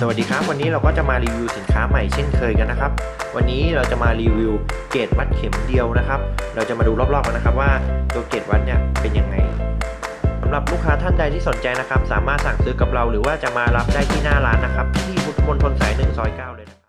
สวัสดีครับ วันนี้เราก็จะมารีวิวสินค้าใหม่เช่นเคยกันนะครับ วันนี้เราจะมารีวิวเกจวัดเข็มเดียวนะครับ เราจะมาดูรอบๆกันนะครับว่าตัวเกจวัดเนี่ยเป็นยังไงสำหรับลูกค้าท่านใดที่สนใจนะครับ สามารถสั่งซื้อกับเราหรือว่าจะมารับได้ที่หน้าร้านนะครับ ที่พุทธมณฑลสายหนึ่งซอยเก้าเลยนะครับ